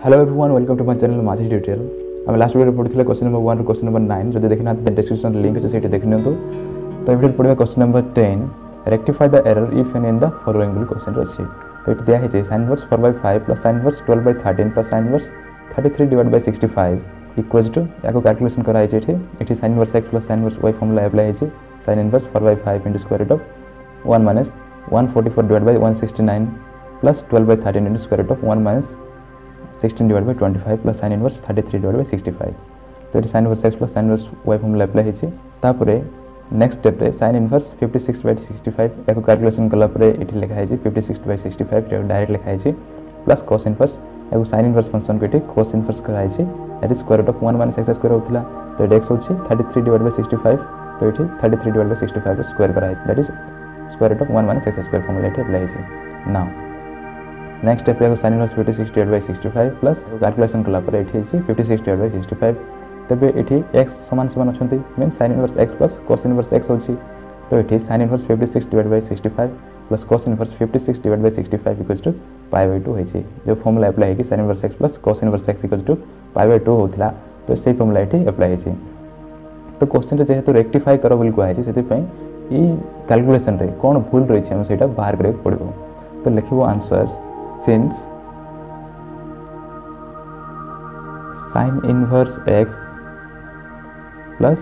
Hello everyone welcome to my channel Majhi detail আমি last ভিডিওতে পড়েছিল question number one two question number nine যদি দেখে না ডিসক্রিপশন লিঙ্ক আছে সেটি দেখে নিଅନ୍ତୁ তো এই video পড়িবা question number ten rectify the error if any in the following bully question ଅଛି তো এটি দেওয়া হয়েছে sine inverse four by five plus sine inverse twelve by thirteen plus sine inverse thirty three divide by sixty five equals two ইয়াকে calculation করা হয়েছে এটি এটি sine inverse x plus sine inverse y formula apply হয়েছে sine inverse four by five into square root of one minus one forty four divide by one sixty nine plus twelve by thirteen into square root of one minus sixteen divide by twenty five plus sine inverse thirty three divide by sixty five तो ये sine inverse x plus sine inverse y formula apply होती तापर next स्टेप्रे sine inverse fifty six by sixty five या calculation कलापर ये लिखाई fifty six by sixty five direct लिखाई plus cos inverse या सैन इनवर्स फ़ंक्शन को ये कस इनवर्स कराई that is square root of one minus x square होता तो ये एक्स होती thirty three divide by sixty five तो ये thirty three divide by sixty five square कराई that is square root of one minus x square formula ये apply now next step रे sine inverse 56 divide by 65 plus calculation कला पर एठी है 56 divide by 65 तबे एठी x सामान समान अछंती mean sine inverse x plus cos inverse x होची तो ये sine inverse 56 divide by 65 plus cos inverse 56 divide by 65 equals to pi by two होती जो फर्मुला एप्लाई है sine inverse x plus cos inverse x equal to pi by two होता तो से formula ये एप्लाई है तो क्वेश्चन जेहेतु रेक्टिफाई कर बोली कहुई से कैलकुलेसन कौन भूल रही है बाहर करा पड़ो तो लिखो answer since sin inverse x plus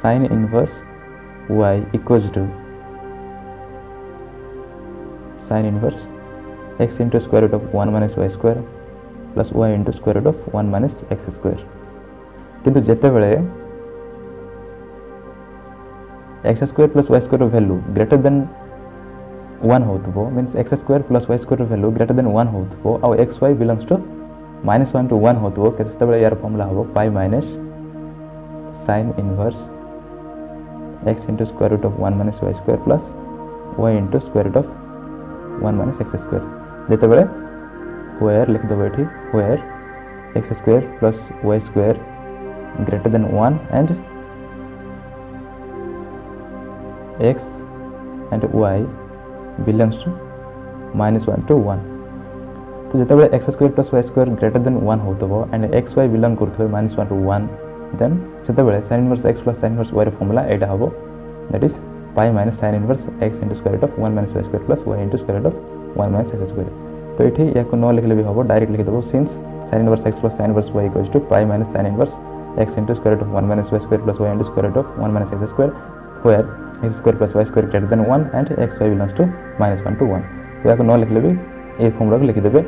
sin inverse y equals to sin inverse x into square root of 1 minus y square plus y into square root of 1 minus x square কিন্তু যেতবেলে x square plus y square value greater than 1 ହେଉଥିବ means x square plus y square value greater than 1 ହେଉଥିବ ଆଉ x y belongs to minus 1 to 1 ହେଉଥିବ ସେତେବେଳେ ୟାର formula ହେବ pi minus sin inverse x into square root of 1 minus y square plus y into square root of 1 minus x square ଯେତେବେଳେ where ଲେଖିଦେବ ଏଠି where x square plus y square greater than 1 and x and y belongs to minus one to one तो जितेबाला x square plus y square greater than one हो and x Y belong करुवे minus one to one then से sine inverse x plus sine inverse y formula यहाँ हम that is pi minus sine inverse x into square of one minus y square plus y into square of one minus x square तो ये या न लिखे भी हम direct लिखिदेव since sine inverse x plus sine inverse y equals to pi minus sine inverse x into square of one minus y square plus y into square of one minus x square where x square plus y square greater than 1 and xy belongs to minus 1 to 1 तो यहाँ को नौ लिख लेंगे a formula को लिख देंगे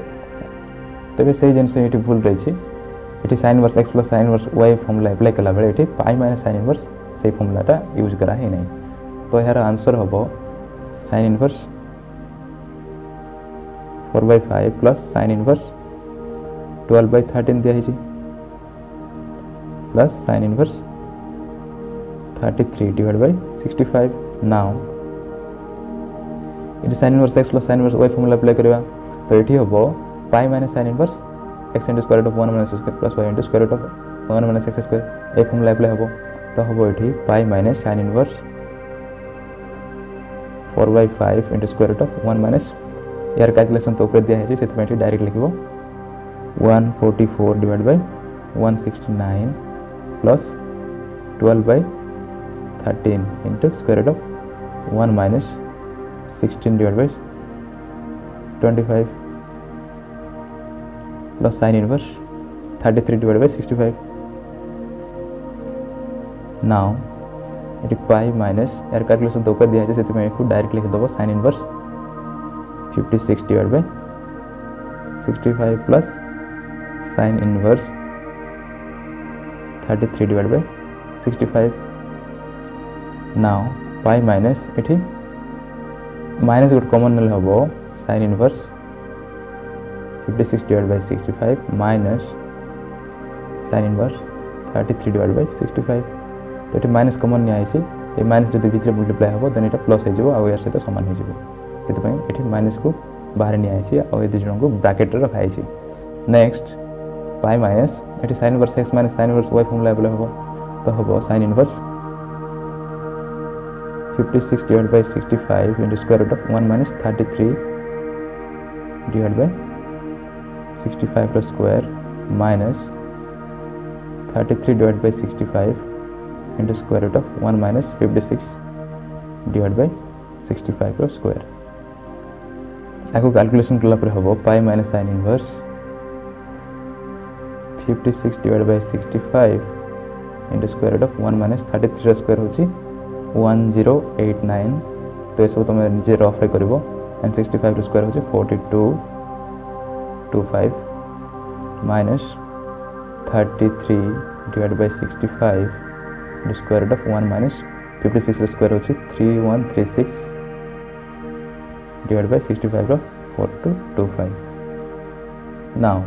तबे सही जन ये टी भूल रही थी ये sine inverse x plus sine inverse y formula apply कर लेंगे ये टी पाई माइनस साइन वर्स सही फॉर्मूला टा यूज़ करा ही नहीं तो यहाँ आंसर होगा sine inverse four by five plus sine inverse twelve by thirteen दिया plus sine inverse 33 divided by 65 now ଏଠି sine inverse x plus sine inverse y formula apply କରିବା ତ ଏଠି ହେବ pi minus sine inverse x into square of one minus square plus y into square of one minus x square A formula apply ହେବ ତ ହେବ ଏଠି pi minus sin inverse four by five into square root of 1 minus यार calculation तो उपरे दिखाई से direct लिख one four divide by one nine plus twelve by thirteen into square root of one minus sixteen divide by twenty five plus sine inverse thirty three divide by sixty five now ये pi minus यार calculation तो ऊपर दिया है से direct लिखिदेव sine inverse 56 divided by 65 plus sin inverse 33 divided by 65 now y minus এটি minus ଗୋଟେ common ନେଲେ ହେବ sin inverse 56 divided by 65 minus sin inverse 33 divided by 65 ତ ଏଠି minus common ନିଆ ହେଇଛି ଏ minus ଯଦି ଭିତରେ multiply ହେବ then ଏଟା plus ହେଇଯିବ ଆଉ ୟାର ସହିତ ସମାନ ହେଇଯିବ ସେଥିପାଇଁ ଏଠି minusକୁ ବାହାରେ ନିଆ ହେଇଛି ଆଉ ଏ ଦୁଇ ଜଣଙ୍କୁ ବ୍ରାକେଟ୍ରେ ରଖାହେଇଛି ନେକ୍ସଟ y minus ଏଠି sin inverse x minus sin inverse y formula available ହେବ ତ ହେବ sin inverse 56 divided by 65 into square root of 1 minus 33 divided by 65 plus square minus 33 divided by 65 into square root of 1 minus 56 divided by 65 plus square आपको calculation कला पर हम pi minus sine inverse 56 divided by 65 into square root of 1 minus 33 square होची one zero eight nine तो ये सब तुम निजे रफ्रे कर एंड सिक्सटी फाइव स्क्वायर हूँ forty two two five minus thirty three divide by sixty five square root of one minus fifty six square हूँ three one three six divide by sixty five four two two five now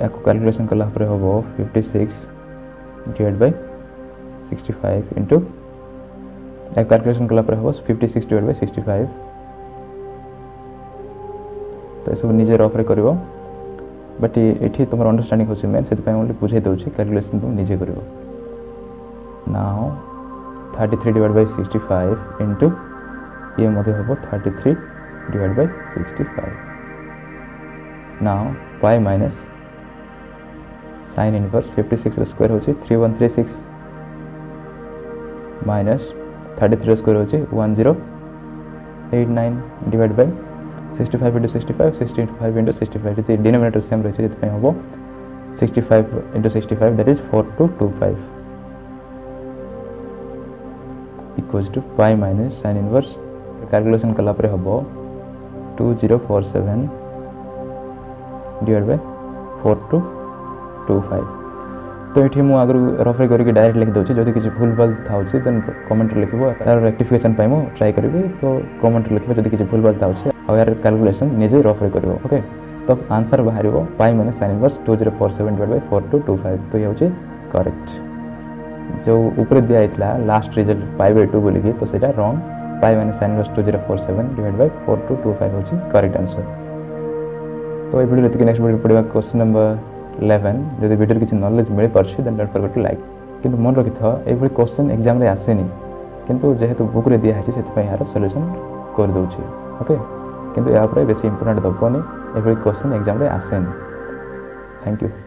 या calculation कला हम fifty six divide by sixty five into या calculation कला fifty six divide by sixty five तो सब निजे रफ्रे कर बट ये तुम अंडरस्टांडिंग हो मेन से बुझे दूसरी कैलकुलेसन तुम निजे कर now thirty three divide by sixty five into ये हम thirty three divided by 65. Now pi minus sine inverse 56 six square हो three one three six minus thirty three square हो one zero eight nine divide by sixty five into sixty five sixty into five into sixty five ji denominator same रही है sixty five into sixty five that is four two two five equals to pi minus sine inverse calculation कालापर हम two zero four seven divide by four two two five तो ये मुझे आगे रफ्रे करके direct लिखिद जदि किसी भूल भाग था देन कमेंट्रे लिखो तार रेक्टिफिकेसन मुझे ट्राए करी तो कमेंट लिखे जब किसी भूल भाग था यार कैलकुलेसन निजे रफ्रे कर ओके तो आंसर बाहर पाई मैंने sin inverse two zero four seven divided by four two two five तो ये हूँ करेक्ट जो ऊपर दिखाई है last result pi by two बोलिकी तो सही रंग pi minus sine inverse two zero four seven divide by four two two five हूँ करेक्ट आंसर तो ये नेक्स्ट भिडियो पढ़ा क्वेश्चन नंबर जब भिडियो किसी नलेज मिल पार्छ देन डोट फरगेट टू लाइक किंतु मन रखि था ये क्वेश्चन एग्ज़ाम रे आसेनी किंतु जेहेतु बुक रे दिया है से यार सॉल्यूशन कर दउछि ओके किंतु या पर बेसी इंपोर्टेंट दबनी ये